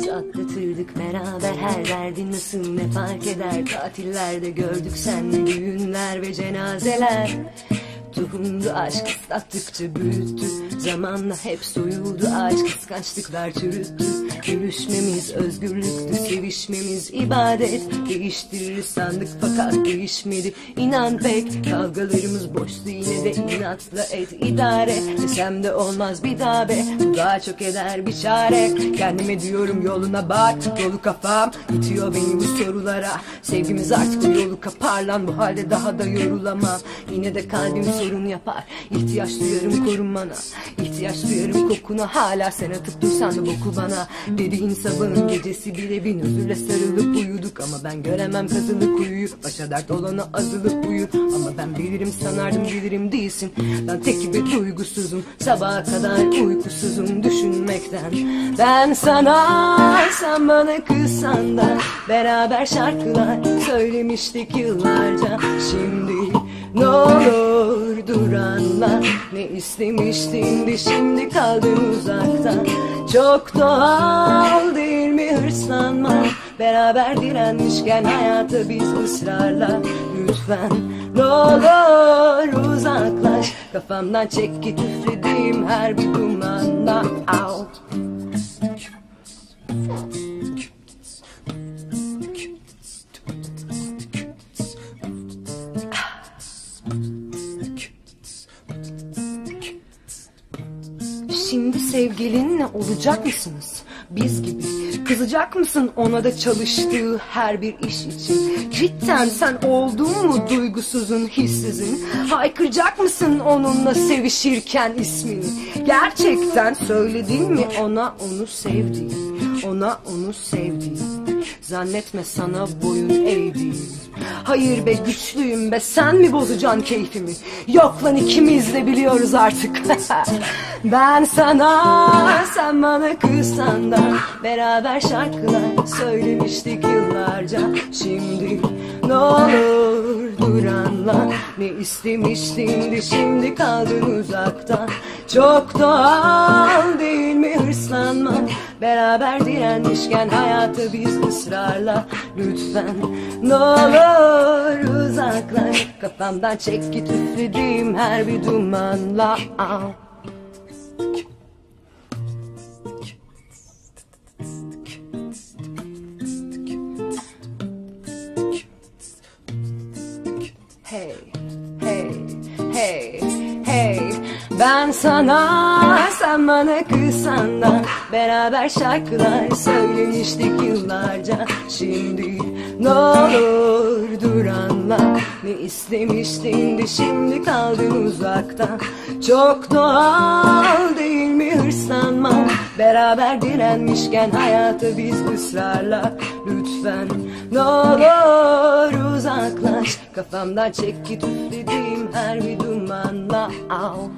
biz atlatırdık beraber her derdin nasıl ne fark eder? Tatillerde gördük senle düğünler ve cenazeler. Tohumdu aşk ıslattıkça büyüttü Zamanla hep soyuldu ağaç kıskançlıklar çürüttü Görüşmemiz özgürlüktü sevişmemiz ibadet. Değiştirir sandık fakat değişmedi. İnan pek kavgalarımız boştu yine de inatla et idare. Desem de olmaz bir daha be daha çok eder bir çare. Kendime diyorum yoluna bak dolu kafam Bitiyor beni bu sorulara. Sevgimiz artık bu yolu kapar lan Bu halde daha da yorulamam. Yine de kalbim sorun yapar İhtiyaç duyarım korunmana İhtiyaç duyarım kokuna Hala sen atıp dursan da boku bana Dediğin sabahın gecesi bile bin özürle sarılıp uyuduk. Ama ben göremem kazılı kuyuyu Başa dert olana azılıp uyur Ama ben bilirim sanardım bilirim değilsin. Ben tek gibi duygusuzum. Sabaha kadar uykusuzum düşünmekten. Ben sana sen bana kızsan da Beraber şarkılar söylemiştik yıllarca. Şimdi ne olur anla Ne istemiştin de şimdi kaldın uzakta Çok doğal değil mi hırslanma? Beraber direnmişken hayata biz ısrarla. Lütfen ne olur uzaklaş. Kafamdan çek git üflediğim her bir dumanla Au. Şimdi sevgilinle olacak mısınız? Biz gibi. Kızacak mısın ona da çalıştığı her bir iş için? Cidden sen oldun mu duygusuzun, hissizin? Haykıracak mısın onunla sevişirken ismini? Gerçekten söyledin mi ona onu sevdiğin? Ona onu sevdiğin? Zannetme sana boyun eğdiğim. Hayır be güçlüyüm be sen mi bozacaksın keyfimi? Yok lan ikimiz de biliyoruz artık. ben sana sen bana kızsan da beraber şarkılar söylemiştik yıllarca. Şimdi ne olur dur anla ne istemiştin de şimdi kaldın uzakta. Çok doğal değil mi hırslanma Beraber direnmişken hayata biz ısrarla Lütfen ne olur uzaklaş Kafamdan çek git üflediğim her bir dumanla. Hey, hey, hey Ben sana, sen bana kızsan da Beraber şarkılar söylemiştik yıllarca. Şimdi ne olur dur anla. Ne istemiştin de şimdi kaldın uzakta. Çok doğal değil mi hırslanma? Beraber direnmişken hayata biz ısrarla. Lütfen ne olur uzaklaş. Kafamdan çek git üflediğim her bir dumanla. Au.